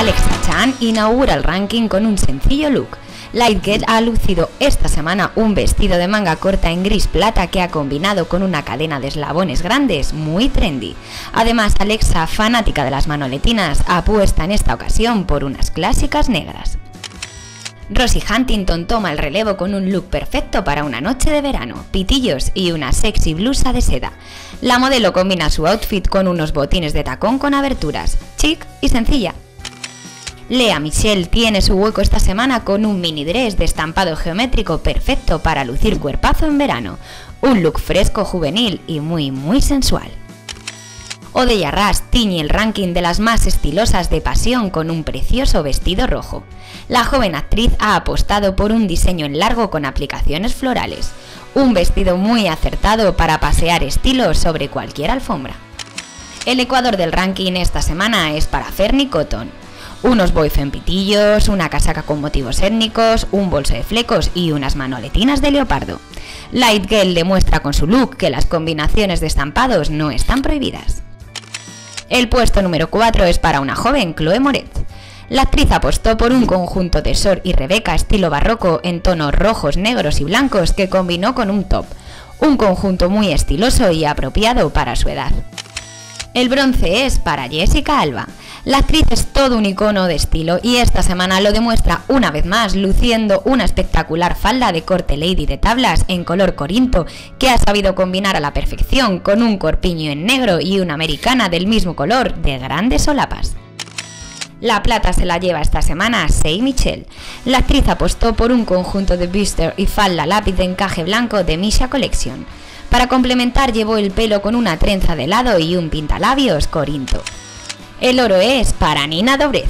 Alexa Chan inaugura el ranking con un sencillo look. Lightgate ha lucido esta semana un vestido de manga corta en gris plata que ha combinado con una cadena de eslabones grandes muy trendy. Además, Alexa, fanática de las manoletinas, apuesta en esta ocasión por unas clásicas negras. Rosie Huntington toma el relevo con un look perfecto para una noche de verano, pitillos y una sexy blusa de seda. La modelo combina su outfit con unos botines de tacón con aberturas, chic y sencilla. Lea Michelle tiene su hueco esta semana con un mini dress de estampado geométrico perfecto para lucir cuerpazo en verano. Un look fresco, juvenil y muy muy sensual. Odeya Ras tiñe el ranking de las más estilosas de pasión con un precioso vestido rojo. La joven actriz ha apostado por un diseño en largo con aplicaciones florales. Un vestido muy acertado para pasear estilos sobre cualquier alfombra. El ecuador del ranking esta semana es para Fernie Cotton unos boyfriend pitillos, una casaca con motivos étnicos, un bolso de flecos y unas manoletinas de leopardo. Light Girl demuestra con su look que las combinaciones de estampados no están prohibidas. El puesto número 4 es para una joven, Chloe Moret. La actriz apostó por un conjunto de Sor y Rebeca estilo barroco en tonos rojos, negros y blancos que combinó con un top. Un conjunto muy estiloso y apropiado para su edad. El bronce es para Jessica Alba. La actriz es todo un icono de estilo y esta semana lo demuestra una vez más luciendo una espectacular falda de corte lady de tablas en color corinto que ha sabido combinar a la perfección con un corpiño en negro y una americana del mismo color de grandes solapas. La plata se la lleva esta semana a Say Michelle. La actriz apostó por un conjunto de buster y falda lápiz de encaje blanco de Misha Collection. Para complementar llevó el pelo con una trenza de lado y un pintalabios corinto. El oro es para Nina Dobrev.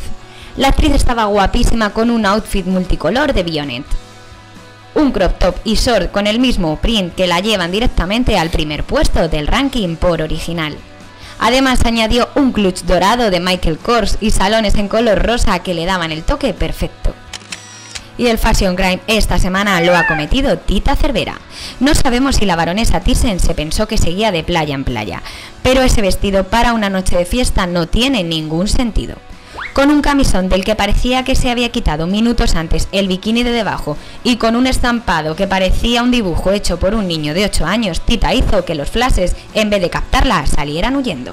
La actriz estaba guapísima con un outfit multicolor de Bionet. Un crop top y short con el mismo print que la llevan directamente al primer puesto del ranking por original. Además añadió un clutch dorado de Michael Kors y salones en color rosa que le daban el toque perfecto y el Fashion Crime esta semana lo ha cometido Tita Cervera. No sabemos si la baronesa Thyssen se pensó que seguía de playa en playa, pero ese vestido para una noche de fiesta no tiene ningún sentido. Con un camisón del que parecía que se había quitado minutos antes el bikini de debajo y con un estampado que parecía un dibujo hecho por un niño de 8 años, Tita hizo que los flashes, en vez de captarla, salieran huyendo.